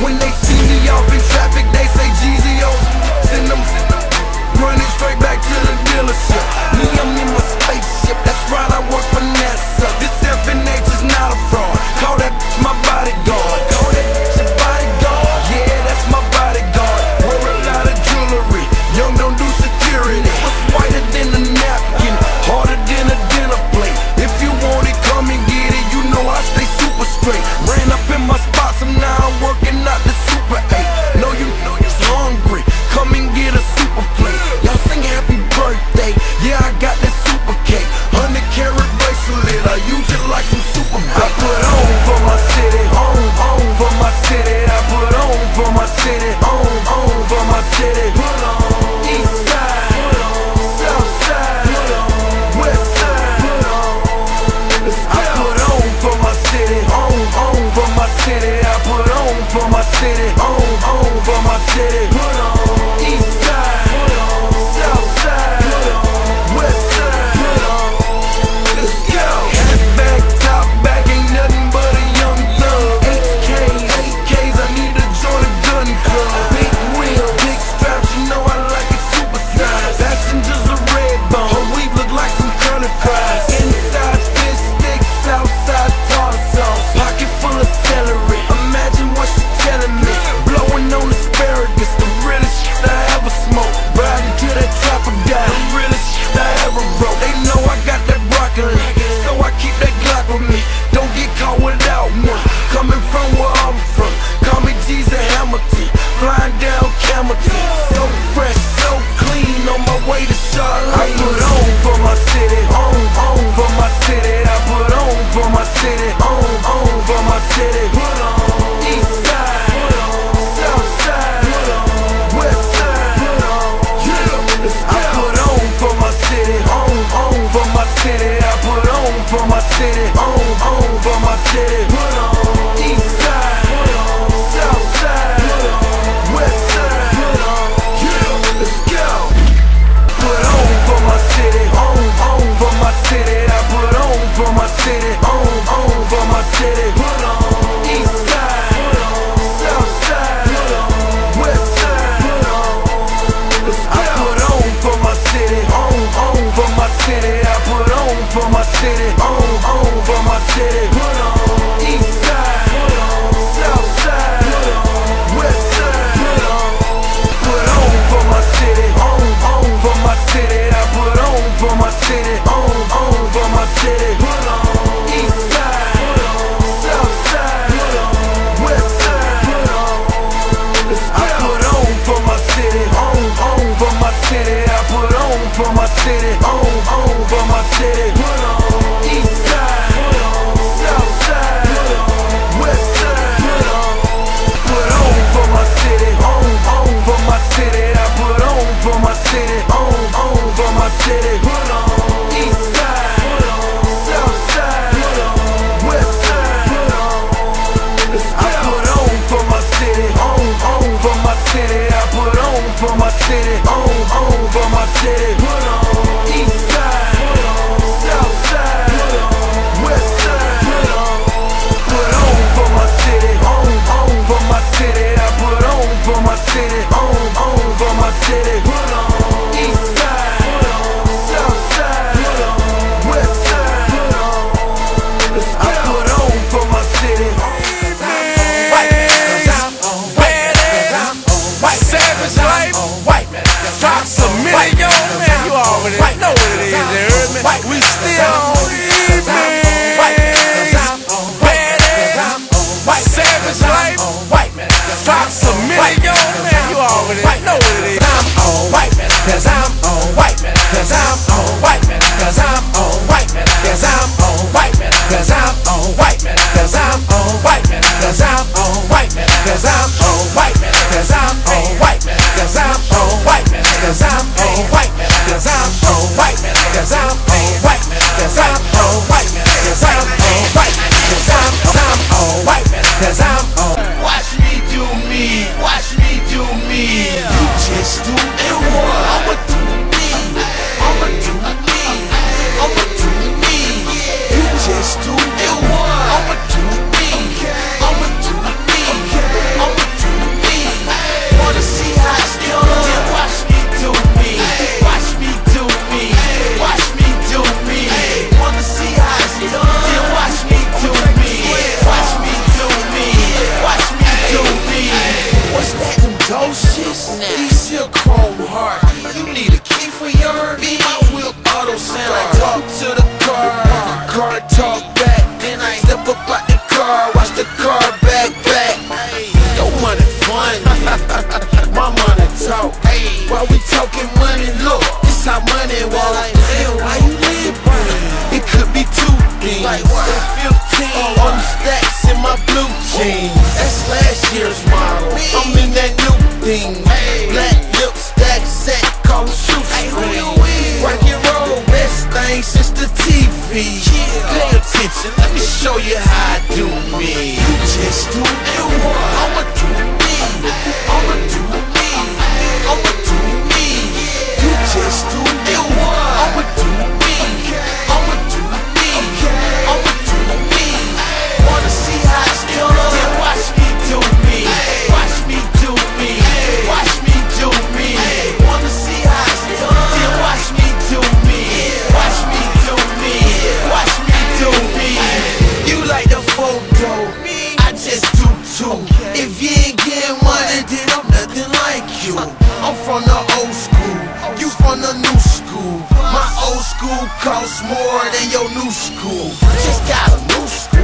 When they see me off in traffic, they say GZO. Send them running straight back to the dealership. Me, I'm in my spaceship. That's right, I work it. white, know what it is. I'm on white, man, cause I'm on white, man, cause I'm on white, man, cause I'm on white, man, cause I'm on white, man, cause I'm on white, man, cause I'm on white, man, cause I'm on white, man, cause I'm on white, man, cause I'm on white, man, cause I'm on white, man, cause I'm on white, man, cause I'm on white, man, cause I'm on white, man, cause I'm team school costs more than your new school. Just got a new school,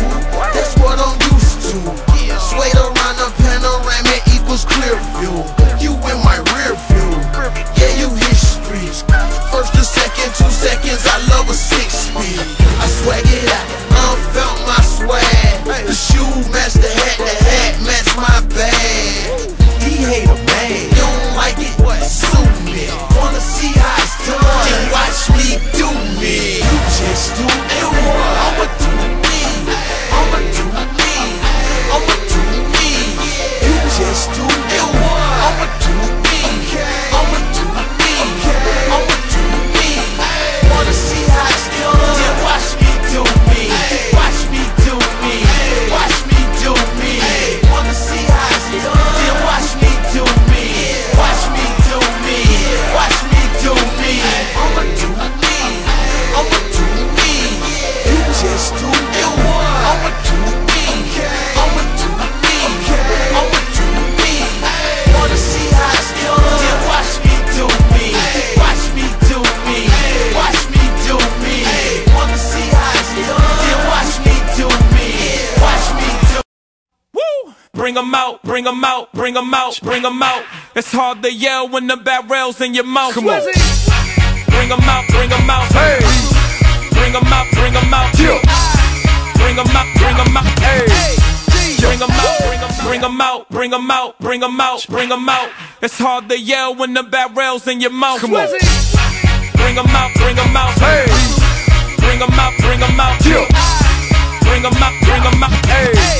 Bring 'em out, bring 'em out, bring 'em out, bring 'em out. It's hard to yell when the barrel's in your mouth. Come on. Bring 'em out, bring 'em out. Hey. Bring 'em out, bring 'em out. Yeah. Bring 'em out, bring 'em out. Hey. Bring 'em out, bring 'em out, bring 'em out, bring 'em out, bring 'em out, bring 'em out. It's hard to yell when the barrel's in your mouth. Come on. Bring 'em out, bring 'em out. Hey. Bring 'em out, bring 'em out. Yeah. Bring 'em out,